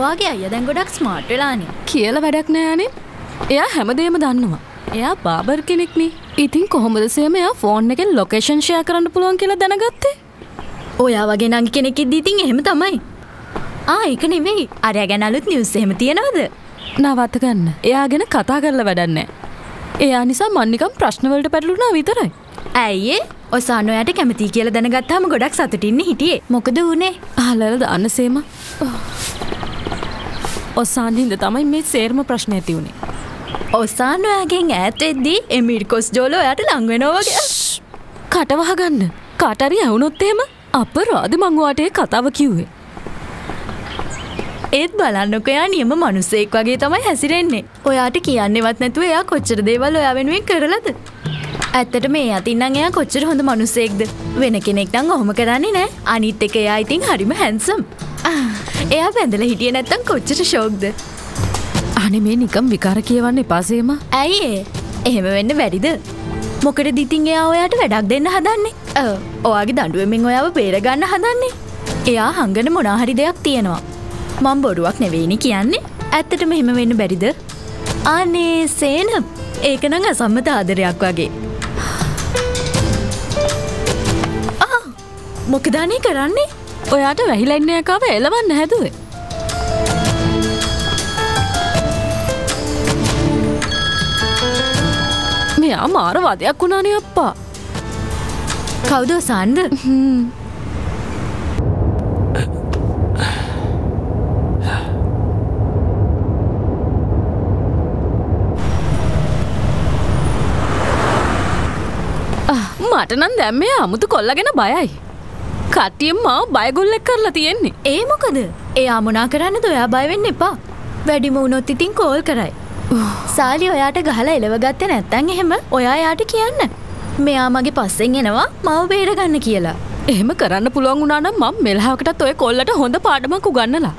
ඔයාගේ අය දැන් ගොඩක් ස්මාර්ට් වෙලානේ. කියල වැඩක් නෑනේ එයා හැමදේම දන්නවා එයා බාබර් කෙනෙක්නේ ඉතින් කොහොමද සේම එයා ෆෝන් එකෙන් ලොකේෂන් ෂය කරන්න පුළුවන් කියලා දැනගත්තේ ඔයා වගේ නංගි කෙනෙක් ඉද්දී ඉතින් එහෙම තමයි. ආ ඒක නෙවෙයි. අරයා ගැන අලුත් නිවුස් එහෙම තියනවද? නවත්ත ගන්න එයා ගැන කතා කරලා වැඩන්නේ එයා නිසා මන්නිකම් ප්‍රශ්නවලට පැටලුනා විතරයි ඇයි ඒ? ඔසාන ඔයාට කැමති කියලා දැනගත්තාම ගොඩක් සතුටින් හිටියේ. මොකද වුනේ? ආලල දාන්න සේම ඔස්සාන්හින්ද තමයි මේ සේර්ම ප්‍රශ්න ඇති වුණේ ඔසාන ඔයාගෙන් ඈත් වෙද්දී එමිර්කොස් ජෝල ඔයාට ලං වෙනවා වගේ. කටවහගන්න කාටරි ඇවුනොත්තේම අප රාධ මංවාටේ කතාව කිව්වේ ඒත් බලන්නක එයා නියම මනුස්සෙක් වගේ තමයි හැසිරෙන්නේ. ඔයාට කියන්නෙවත් නැතුව එයා කොච්චර දේවල් ඔයා වෙනුවෙන් කරලද? ඇත්තට මේ අතින්නම් එයා කොච්චර හොඳ මනුස්සෙක්ද? වෙන කෙනෙක් නම් ඔහොම කරන්නේ නෑ. අනිත් එක එයා ඉතින් හරිම හැන්සම්. එයා බැඳලා හිටියේ නැත්තම් කොච්චර ෂෝක්ද? අනේ මේ නිකම් විකාර කියවන්න එපාසේම ඇයි ඒ? එහෙම වෙන්න බැරිද? මොකටද ඉතින් එයා ඔයාට වැඩක් දෙන්න හදන්නේ? ඔයාගේ දඬුවමින් ඔයාව බේරගන්න හදන්නේ. එයා හංගන මොනාහරි දෙයක් තියෙනවා. මං බොරුවක් නෙවෙයිනි කියන්නේ ඇත්තට මෙහෙම වෙන්න බැරිද අනේ සේන ඒකනං අසම්මත ආදරයක් වගේ මොකදානේ කරන්නේ ඔයාට වැහිලැන්නේකාව එලවන්න හැදුවේ. මෙයා මාර වදයක් වුණානේ අප්පා. කවුද සන්ද? මටනන් දැම්මේ අමුතු කොල්ලගෙන බයයි. කට්ටියම් මාව බයගොල්ලෙක් කරලා තියෙන්නේ. ඒ මොකද එයා මොනා කරන්න දොයා බයවෙන්න එපා. වැඩිම වුණොත් ඉතින් කෝල් කරයි. සාලි ඔයාට ගහලා එලවගත්තේ නැත්තං එහෙම ඔයා යාට කියන්න. මෙයා මගේ පස්සෙන් එනවා මව බේරගන්න කියලා. එහෙම කරන්න පුළුවන් වුණානම් මම මෙලහාකටත් ඔය කොල්ලට හොඳ පාඩමක් උගන්නලා.